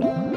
you.